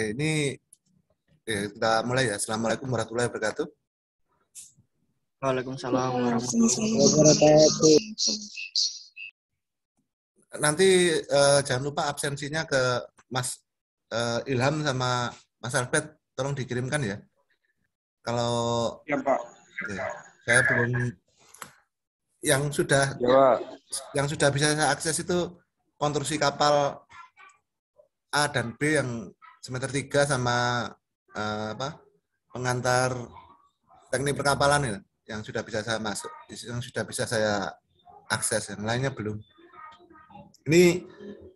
Oke, ini eh, kita mulai ya. Assalamualaikum warahmatullahi wabarakatuh. Waalaikumsalam warahmatullahi wabarakatuh. Nanti eh, jangan lupa absensinya ke Mas eh, Ilham sama Mas Albert, tolong dikirimkan ya. Kalau Ya, Pak. oke, saya belum yang sudah Ya, yang sudah bisa saya akses itu konstruksi kapal A dan B yang semester 3 sama eh, apa pengantar teknik perkapalan ya, yang sudah bisa saya masuk, yang sudah bisa saya akses, yang lainnya belum. Ini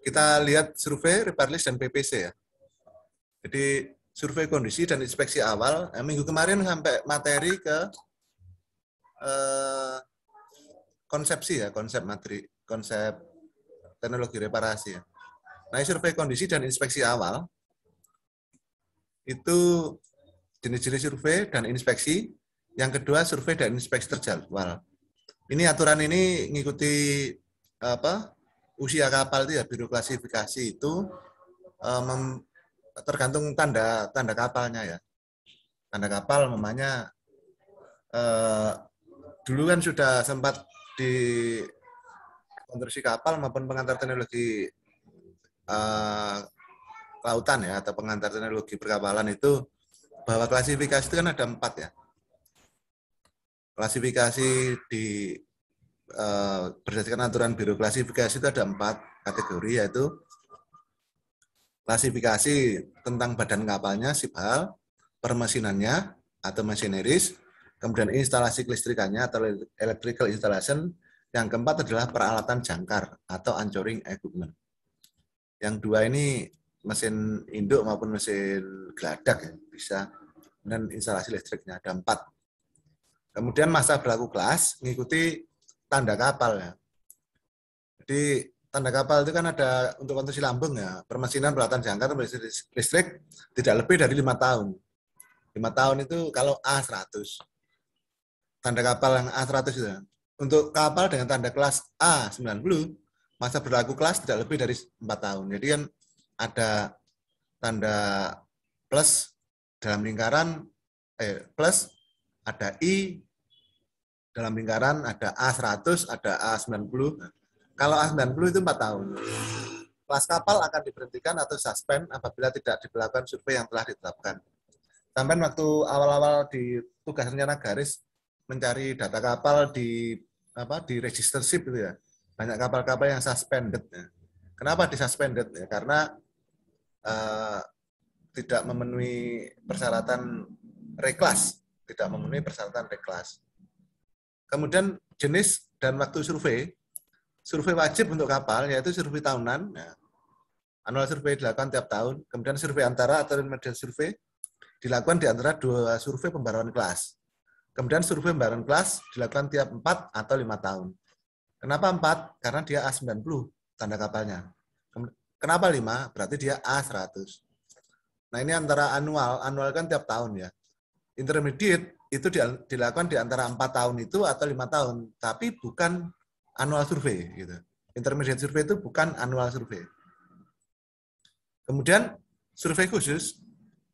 kita lihat survei, reparlis, dan PPC ya. Jadi survei kondisi dan inspeksi awal, eh, minggu kemarin sampai materi ke eh, konsepsi ya, konsep materi, konsep teknologi reparasi ya. Nah, survei kondisi dan inspeksi awal itu jenis-jenis survei dan inspeksi. Yang kedua survei dan inspeksi terjadwal. Ini aturan ini ngikuti apa usia kapal itu ya biru klasifikasi itu mem- tergantung tanda tanda kapalnya ya. Tanda kapal memangnya eh, dulu kan sudah sempat di konstruksi kapal maupun pengantar teknologi eh, lautan ya atau pengantar teknologi perkapalan itu bahwa klasifikasi itu kan ada empat ya. Klasifikasi di eh, berdasarkan aturan biro klasifikasi itu ada empat kategori yaitu klasifikasi tentang badan kapalnya, sipal, permesinannya atau machineries, kemudian instalasi kelistrikannya atau electrical installation, yang keempat adalah peralatan jangkar atau anchoring equipment. Yang dua ini mesin induk maupun mesin geladak ya, bisa. Dan instalasi listriknya ada empat. Kemudian masa berlaku kelas mengikuti tanda kapal ya. Jadi tanda kapal itu kan ada untuk konstruksi lambung ya, permesinan peralatan jangkar listrik tidak lebih dari lima tahun. Lima tahun itu kalau A100. Tanda kapal yang A100 itu. ya. Untuk kapal dengan tanda kelas A90, masa berlaku kelas tidak lebih dari empat tahun. Jadi kan ada tanda plus dalam lingkaran eh, plus ada I dalam lingkaran ada A100, ada A90. Kalau A90 itu 4 tahun. Kelas kapal akan diberhentikan atau suspend apabila tidak diberlakukan survei yang telah ditetapkan. Sampai waktu awal-awal di tugas rencana garis mencari data kapal di apa di register ship itu ya. Banyak kapal-kapal yang suspended. Kenapa di suspended? Ya, karena eh, tidak memenuhi persyaratan reklas, tidak memenuhi persyaratan reklas. Kemudian jenis dan waktu survei, survei wajib untuk kapal yaitu survei tahunan, ya. annual survei dilakukan tiap tahun, kemudian survei antara atau intermediate survei dilakukan di antara dua survei pembaruan kelas. Kemudian survei pembaruan kelas dilakukan tiap 4 atau lima tahun. Kenapa 4? Karena dia A90 tanda kapalnya. Kenapa 5? Berarti dia A100. Nah ini antara annual, annual kan tiap tahun ya. Intermediate itu dilakukan di antara empat tahun itu atau lima tahun, tapi bukan annual survei gitu. Intermediate survei itu bukan annual survei. Kemudian survei khusus,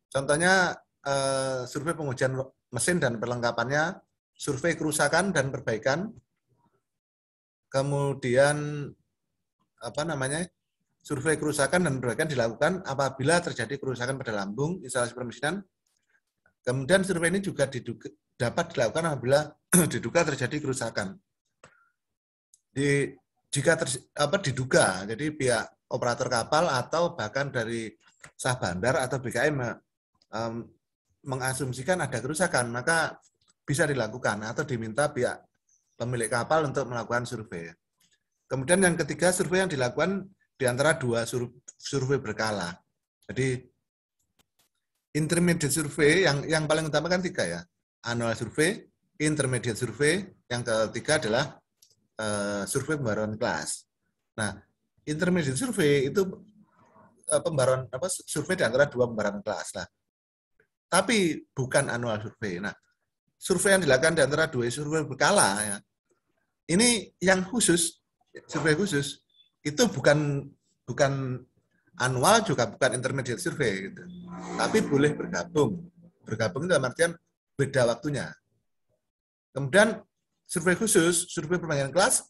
contohnya eh, survei pengujian mesin dan perlengkapannya, survei kerusakan dan perbaikan, kemudian apa namanya survei kerusakan dan perbaikan dilakukan apabila terjadi kerusakan pada lambung, instalasi permesinan. Kemudian survei ini juga diduga, dapat dilakukan apabila diduga terjadi kerusakan. Di, jika ter, apa, diduga, jadi pihak operator kapal atau bahkan dari sah bandar atau BKM um, mengasumsikan ada kerusakan, maka bisa dilakukan atau diminta pihak pemilik kapal untuk melakukan survei. Kemudian yang ketiga, survei yang dilakukan di antara dua survei berkala. Jadi intermediate survei yang yang paling utama kan tiga ya, annual survei, intermediate survei, yang ketiga adalah uh, survei pembaruan kelas. Nah, intermediate survei itu uh, pembaruan apa survei di antara dua pembaruan kelas lah. Tapi bukan annual survei. Nah, survei yang dilakukan di antara dua survei berkala ya. Ini yang khusus survei khusus itu bukan bukan annual juga bukan intermediate survei gitu. Tapi boleh bergabung. Bergabung dalam artian beda waktunya. Kemudian survei khusus, survei perbandingan kelas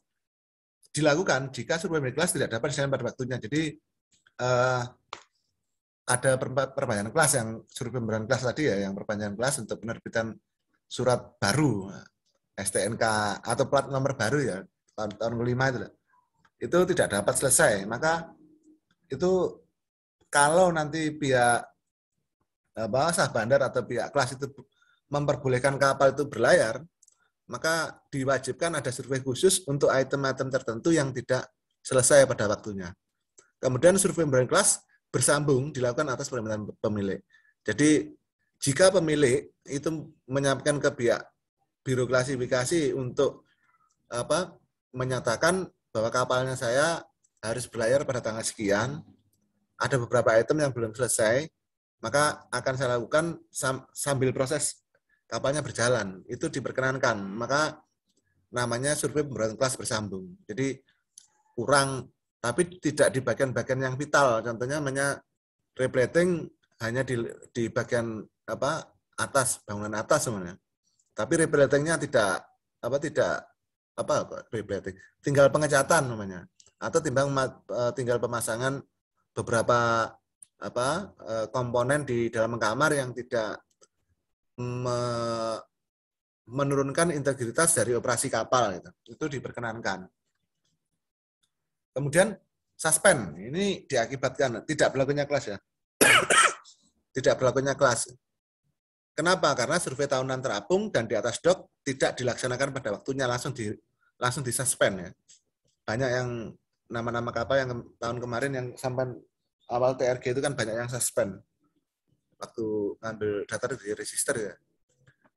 dilakukan jika survei kelas tidak dapat diselesaikan pada waktunya. Jadi eh, ada perbandingan kelas yang survei perbandingan kelas tadi ya, yang perbandingan kelas untuk penerbitan surat baru STNK atau plat nomor baru ya tahun, tahun kelima itu itu tidak dapat selesai maka itu kalau nanti pihak apa sah bandar atau pihak kelas itu memperbolehkan kapal itu berlayar maka diwajibkan ada survei khusus untuk item-item tertentu yang tidak selesai pada waktunya. Kemudian survei membrane kelas bersambung dilakukan atas permintaan pemilik. Jadi jika pemilik itu menyampaikan ke pihak biro klasifikasi untuk apa menyatakan bahwa kapalnya saya harus berlayar pada tanggal sekian, ada beberapa item yang belum selesai, maka akan saya lakukan sambil proses kapalnya berjalan. Itu diperkenankan. Maka namanya survei pemberantasan kelas bersambung. Jadi kurang, tapi tidak di bagian-bagian yang vital. Contohnya namanya replating hanya di, di bagian apa atas bangunan atas sebenarnya. Tapi replatingnya tidak apa tidak apa replating, tinggal pengecatan namanya atau timbang eh, tinggal pemasangan beberapa apa eh, komponen di dalam kamar yang tidak me, menurunkan integritas dari operasi kapal gitu. Itu diperkenankan. Kemudian suspend ini diakibatkan tidak berlakunya kelas ya. tidak berlakunya kelas. Kenapa? Karena survei tahunan terapung dan di atas dok tidak dilaksanakan pada waktunya langsung di langsung disuspend ya. Banyak yang nama-nama kapal yang tahun kemarin yang sampai awal TRG itu kan banyak yang suspend waktu ngambil data dari register ya.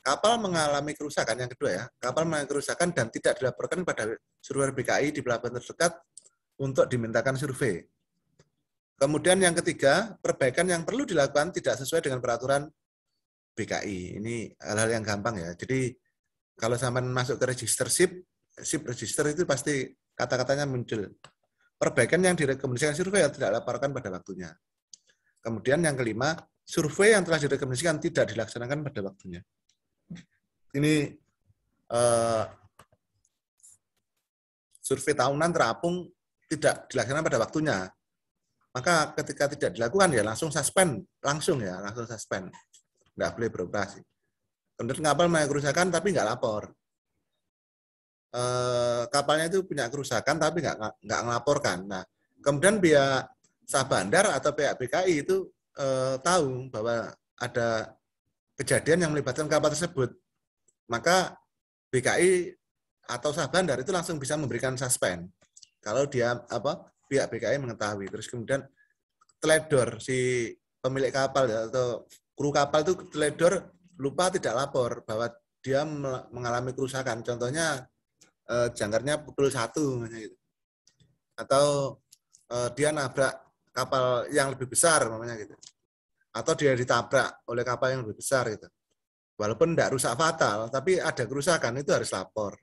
Kapal mengalami kerusakan yang kedua ya. Kapal mengalami kerusakan dan tidak dilaporkan pada survei BKI di pelabuhan terdekat untuk dimintakan survei. Kemudian yang ketiga, perbaikan yang perlu dilakukan tidak sesuai dengan peraturan BKI. Ini hal-hal yang gampang ya. Jadi kalau sampai masuk ke register SIP, SIP register itu pasti kata-katanya muncul. Perbaikan yang direkomendasikan survei tidak dilaporkan pada waktunya. Kemudian yang kelima, survei yang telah direkomendasikan tidak dilaksanakan pada waktunya. Ini uh, survei tahunan terapung tidak dilaksanakan pada waktunya. Maka ketika tidak dilakukan ya langsung suspend, langsung ya, langsung suspend. Nggak boleh beroperasi. Kemudian kapal punya kerusakan tapi nggak lapor. E, kapalnya itu punya kerusakan tapi nggak nggak melaporkan. Nah, kemudian pihak sah bandar atau pihak BKI itu e, tahu bahwa ada kejadian yang melibatkan kapal tersebut. Maka BKI atau sah bandar itu langsung bisa memberikan suspend kalau dia apa pihak BKI mengetahui. Terus kemudian teledor si pemilik kapal atau kru kapal itu teledor lupa tidak lapor bahwa dia mengalami kerusakan. Contohnya eh, jangkarnya pukul satu gitu. Atau eh, dia nabrak kapal yang lebih besar namanya gitu. Atau dia ditabrak oleh kapal yang lebih besar gitu. Walaupun tidak rusak fatal, tapi ada kerusakan itu harus lapor.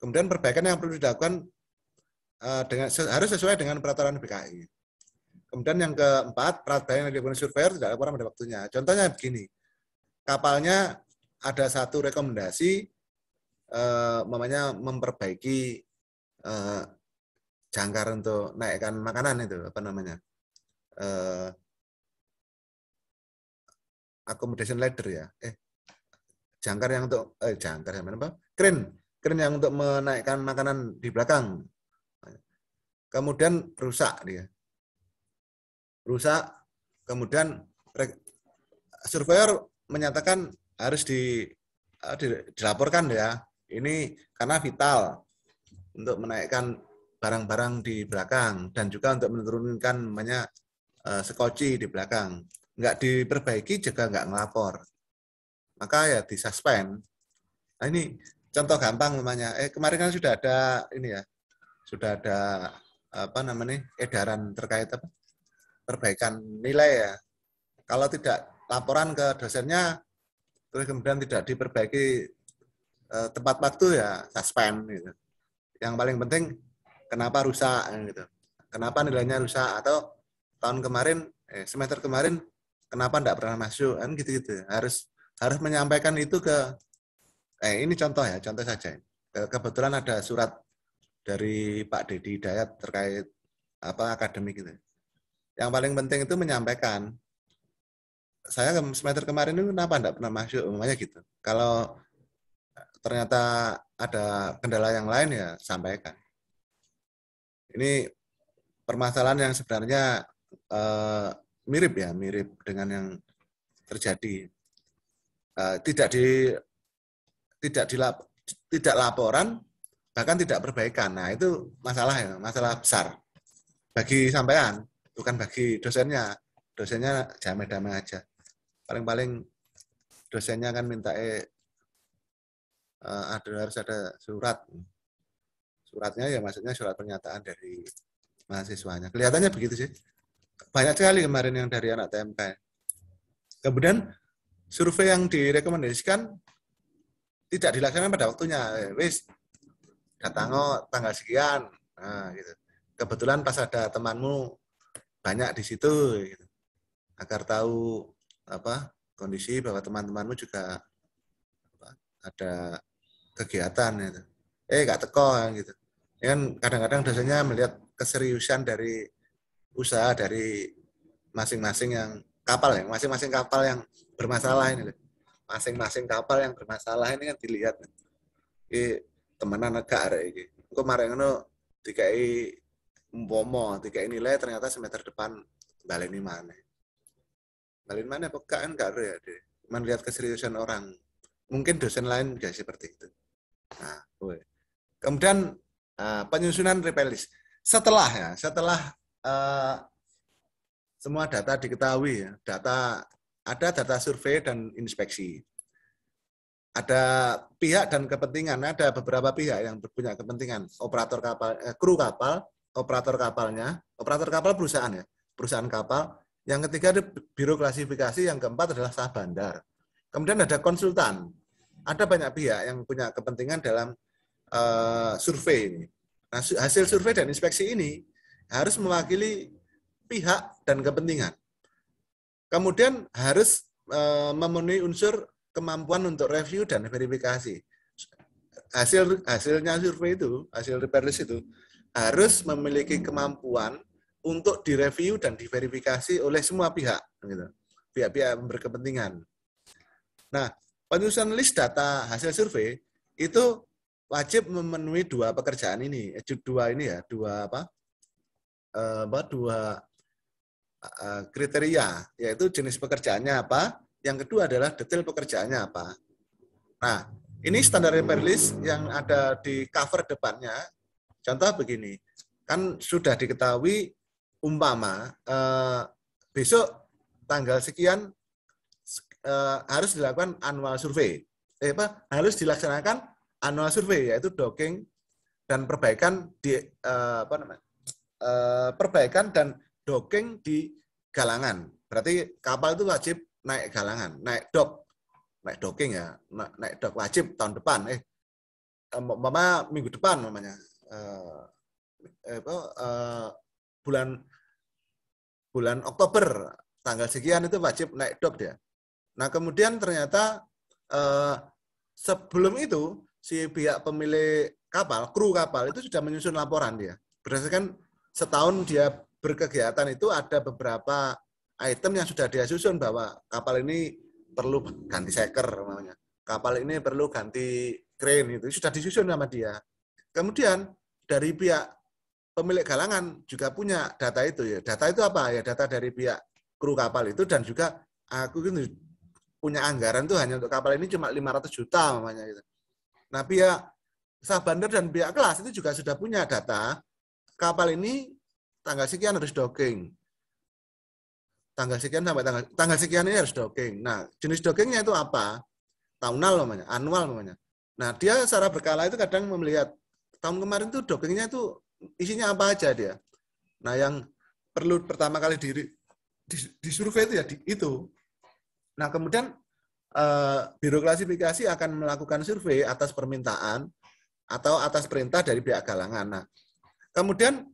Kemudian perbaikan yang perlu dilakukan Eh, dengan harus sesuai dengan peraturan BKI. Kemudian yang keempat, perbaikan yang dilakukan surveyor tidak laporan pada waktunya. Contohnya begini, kapalnya ada satu rekomendasi, eh, memperbaiki eh, jangkar untuk naikkan makanan itu apa namanya eh, accommodation ladder ya, eh jangkar yang untuk eh jangkar yang apa? Kren, kren yang untuk menaikkan makanan di belakang kemudian rusak dia. Rusak, kemudian surveyor menyatakan harus di, eh, di, dilaporkan ya. Ini karena vital untuk menaikkan barang-barang di belakang dan juga untuk menurunkan namanya uh, sekoci di belakang. Enggak diperbaiki juga enggak ngelapor. Maka ya disuspend. Nah ini contoh gampang namanya. Eh kemarin kan sudah ada ini ya, sudah ada apa namanya edaran terkait apa perbaikan nilai ya. Kalau tidak laporan ke dosennya terus kemudian tidak diperbaiki eh, tepat waktu ya suspend gitu. Yang paling penting kenapa rusak gitu. Kenapa nilainya rusak atau tahun kemarin, eh, semester kemarin kenapa enggak pernah masuk kan gitu-gitu. Harus harus menyampaikan itu ke eh ini contoh ya, contoh saja. Kebetulan ada surat dari Pak Dedi Dayat terkait apa akademik itu. Yang paling penting itu menyampaikan saya semester kemarin itu kenapa enggak pernah masuk, umumnya gitu. Kalau ternyata ada kendala yang lain ya sampaikan. Ini permasalahan yang sebenarnya uh, mirip ya, mirip dengan yang terjadi. Uh, tidak di tidak dilap, tidak laporan bahkan tidak perbaikan. Nah, itu masalah ya, masalah besar bagi sampean, bukan bagi dosennya. Dosennya damai-damai aja. Paling-paling dosennya kan minta eh ada harus ada surat. Suratnya ya maksudnya surat pernyataan dari mahasiswanya. Kelihatannya begitu sih. Banyak sekali kemarin yang dari anak TMK. Kemudian survei yang direkomendasikan tidak dilaksanakan pada waktunya. Eh, wis datang tanggal sekian. Nah, gitu. Kebetulan pas ada temanmu banyak di situ gitu. Agar tahu apa kondisi bahwa teman-temanmu juga apa, ada kegiatan gitu. Eh gak teko gitu. Ya kan kadang-kadang dosennya melihat keseriusan dari usaha dari masing-masing yang kapal ya, masing-masing kapal yang bermasalah ini. Masing-masing kapal yang bermasalah ini kan dilihat. Ini temenan negara ini. Kemarin itu dikai umpomo, dikai nilai ternyata semester depan balik ini mana. Balik mana peka kan gak ya deh. Melihat keseriusan orang. Mungkin dosen lain juga seperti itu. Nah, kemudian uh, penyusunan repelis. Setelah ya, setelah uh, semua data diketahui ya, data ada data survei dan inspeksi. Ada pihak dan kepentingan, ada beberapa pihak yang punya kepentingan, operator kapal, eh, kru kapal, operator kapalnya, operator kapal perusahaan ya, perusahaan kapal. Yang ketiga ada biro klasifikasi, yang keempat adalah sah bandar. Kemudian ada konsultan. Ada banyak pihak yang punya kepentingan dalam uh, survei ini. Nah, hasil survei dan inspeksi ini harus mewakili pihak dan kepentingan. Kemudian harus e, memenuhi unsur kemampuan untuk review dan verifikasi. Hasil hasilnya survei itu, hasil reperlis itu harus memiliki kemampuan untuk direview dan diverifikasi oleh semua pihak, gitu. pihak-pihak berkepentingan. Nah, penyusunan list data hasil survei itu wajib memenuhi dua pekerjaan ini, eh, dua ini ya, dua apa? Eh, apa dua Eh, kriteria, yaitu jenis pekerjaannya apa, yang kedua adalah detail pekerjaannya apa. Nah, ini standar repair yang ada di cover depannya. Contoh begini, kan sudah diketahui umpama eh, besok tanggal sekian eh, harus dilakukan annual survei. Eh, apa? Harus dilaksanakan annual survei yaitu docking dan perbaikan di eh, apa namanya? Eh, perbaikan dan docking di galangan. Berarti kapal itu wajib naik galangan, naik dock, naik docking ya, naik dock wajib tahun depan. Eh, mama minggu depan namanya. Eh, eh, eh, bulan bulan Oktober tanggal sekian itu wajib naik dock dia. Nah kemudian ternyata eh, sebelum itu si pihak pemilik kapal, kru kapal itu sudah menyusun laporan dia. Berdasarkan setahun dia berkegiatan itu ada beberapa item yang sudah dia susun bahwa kapal ini perlu ganti seker namanya. Kapal ini perlu ganti crane itu sudah disusun sama dia. Kemudian dari pihak pemilik galangan juga punya data itu ya. Data itu apa ya? Data dari pihak kru kapal itu dan juga aku ini punya anggaran tuh hanya untuk kapal ini cuma 500 juta namanya gitu. Nah, pihak sah bandar dan pihak kelas itu juga sudah punya data kapal ini tanggal sekian harus docking. Tanggal sekian sampai tanggal tanggal sekian ini harus docking. Nah, jenis dockingnya itu apa? Tahunal namanya, annual namanya. Nah, dia secara berkala itu kadang melihat tahun kemarin tuh dockingnya itu isinya apa aja dia. Nah, yang perlu pertama kali di, di, di survei itu ya di, itu. Nah, kemudian eh, biro klasifikasi akan melakukan survei atas permintaan atau atas perintah dari pihak galangan. Nah, kemudian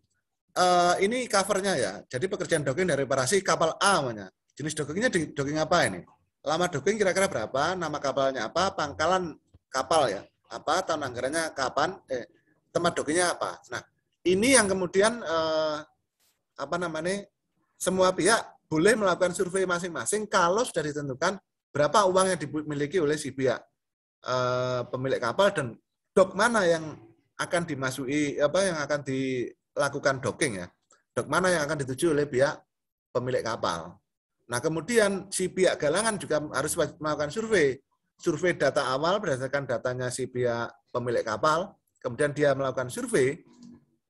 eh, ini covernya ya. Jadi pekerjaan docking dari reparasi kapal A namanya. Jenis dockingnya di docking apa ini? Lama docking kira-kira berapa? Nama kapalnya apa? Pangkalan kapal ya. Apa? Tahun anggarannya kapan? Eh, tempat dockingnya apa? Nah, ini yang kemudian eh, apa namanya? Semua pihak boleh melakukan survei masing-masing kalau sudah ditentukan berapa uang yang dimiliki oleh si pihak eh, pemilik kapal dan dok mana yang akan dimasuki apa yang akan dilakukan docking ya. Dok mana yang akan dituju oleh pihak pemilik kapal. Nah, kemudian si pihak galangan juga harus melakukan survei. Survei data awal berdasarkan datanya si pihak pemilik kapal, kemudian dia melakukan survei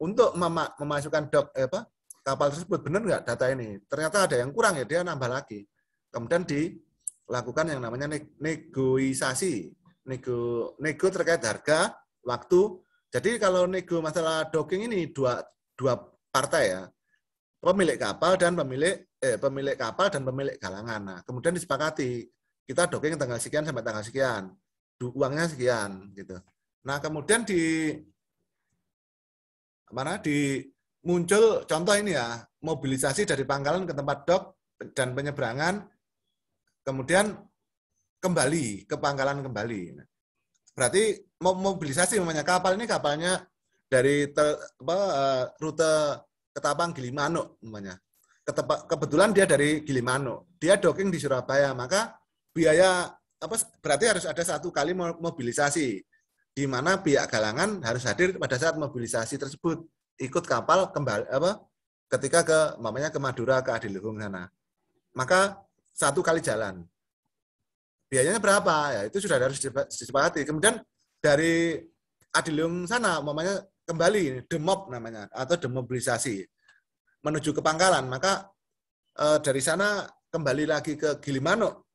untuk mema memasukkan dok eh, apa kapal tersebut benar nggak data ini. Ternyata ada yang kurang ya, dia nambah lagi. Kemudian dilakukan yang namanya negosiasi. Nego, nego terkait harga, waktu. Jadi kalau nego masalah docking ini dua dua partai ya, pemilik kapal dan pemilik eh, pemilik kapal dan pemilik galangan. Nah, kemudian disepakati kita docking tanggal sekian sampai tanggal sekian, uangnya sekian gitu. Nah, kemudian di mana di muncul contoh ini ya, mobilisasi dari pangkalan ke tempat dok dan penyeberangan kemudian kembali ke pangkalan kembali. Berarti mobilisasi namanya kapal ini kapalnya dari te, apa, eh, rute Ketapang Gilimano namanya. Kebetulan dia dari Gilimano, dia docking di Surabaya, maka biaya apa berarti harus ada satu kali mobilisasi di mana pihak galangan harus hadir pada saat mobilisasi tersebut ikut kapal kembali apa ketika ke mamanya ke Madura ke Adiluhung sana. Maka satu kali jalan. Biayanya berapa? Ya itu sudah harus disepakati. Kemudian dari Adiluhung sana mamanya kembali demob namanya atau demobilisasi menuju ke Pangkalan. Maka e, dari sana kembali lagi ke Gilimano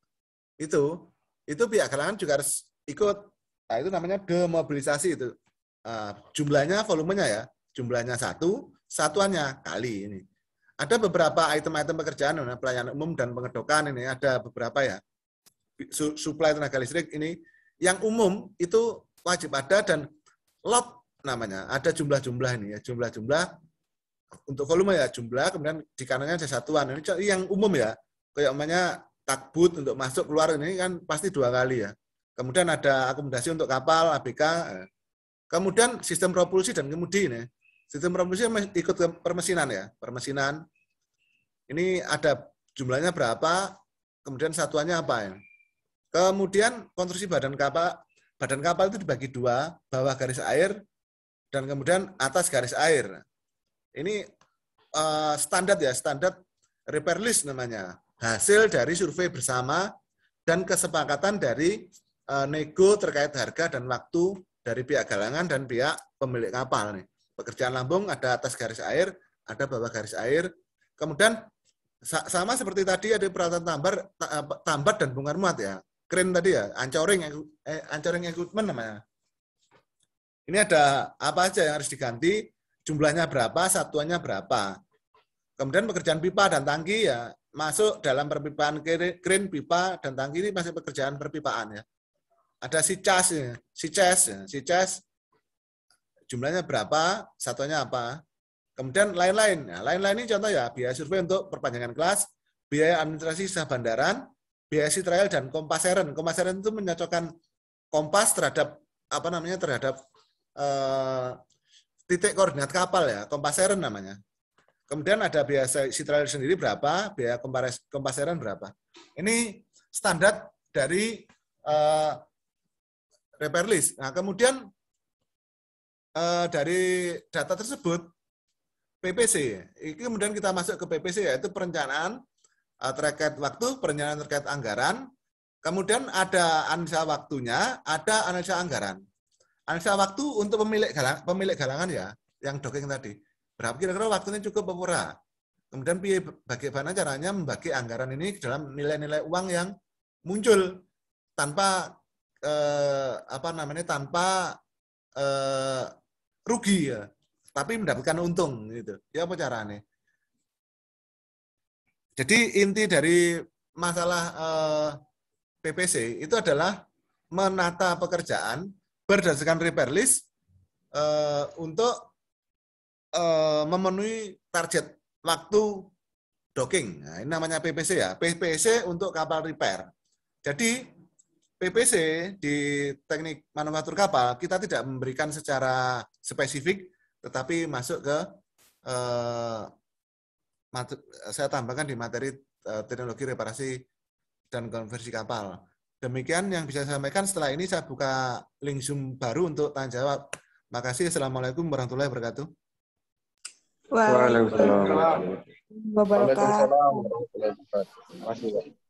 itu itu pihak galangan juga harus ikut nah, itu namanya demobilisasi itu. E, jumlahnya volumenya ya. Jumlahnya satu satuannya kali ini. Ada beberapa item-item pekerjaan pelayanan umum dan pengedokan ini. Ada beberapa ya. Suplai tenaga listrik ini. Yang umum itu wajib ada dan lot namanya. Ada jumlah-jumlah ini ya. Jumlah-jumlah untuk volume ya jumlah kemudian di kanannya ada satuan. Ini yang umum ya. Kayak namanya takbut untuk masuk keluar ini kan pasti dua kali ya kemudian ada akomodasi untuk kapal ABK kemudian sistem propulsi dan kemudi ini sistem propulsi ikut ke permesinan ya. Permesinan. Ini ada jumlahnya berapa kemudian satuannya apa ya. Kemudian konstruksi badan kapal badan kapal itu dibagi dua, bawah garis air dan kemudian atas garis air. Ini uh, standar ya, standar repair list namanya. Hasil dari survei bersama dan kesepakatan dari nego terkait harga dan waktu dari pihak galangan dan pihak pemilik kapal nih. Pekerjaan lambung ada atas garis air, ada bawah garis air. Kemudian sama seperti tadi ada peralatan tambar, eh, tambat dan bongkar muat ya keren tadi ya, ancoring, eh, ancoring equipment namanya. Ini ada apa aja yang harus diganti, jumlahnya berapa, satuannya berapa. Kemudian pekerjaan pipa dan tangki ya masuk dalam perpipaan keren pipa dan tangki ini masih pekerjaan perpipaan ya. Ada si cas, ya, si cas, ya. si cas jumlahnya berapa, satuannya apa. Kemudian lain-lain. Nah, lain-lain ini contoh ya, biaya survei untuk perpanjangan kelas, biaya administrasi sah bandaran, BSI trial dan kompaseren. Kompaseren itu menyocokkan kompas terhadap apa namanya terhadap uh, titik koordinat kapal ya, kompaseren namanya. Kemudian ada biaya si trial sendiri berapa, biaya kompaseren berapa. Ini standar dari uh, repair list. Nah, kemudian uh, dari data tersebut PPC. Ini kemudian kita masuk ke PPC yaitu perencanaan Eh, terkait waktu, perencanaan terkait anggaran, kemudian ada analisa waktunya, ada analisa anggaran. Analisa waktu untuk pemilik galang, pemilik galangan ya, yang docking tadi. Berapa kira-kira waktunya cukup apa Kemudian bagaimana caranya membagi anggaran ini dalam nilai-nilai uang yang muncul tanpa eh, apa namanya tanpa eh, rugi ya, tapi mendapatkan untung gitu. Ya apa caranya? Jadi inti dari masalah eh, PPC itu adalah menata pekerjaan berdasarkan repair list eh, untuk eh, memenuhi target waktu docking. Nah, ini namanya PPC ya. PPC untuk kapal repair. Jadi PPC di teknik manufaktur kapal kita tidak memberikan secara spesifik, tetapi masuk ke eh, saya tambahkan di materi eh, teknologi reparasi dan konversi kapal. Demikian yang bisa saya sampaikan. Setelah ini saya buka link Zoom baru untuk tanya jawab. Makasih. Assalamualaikum warahmatullahi wabarakatuh. Waalaikumsalam. Waalaikumsalam warahmatullahi wabarakatuh. Terima kasih, Pak.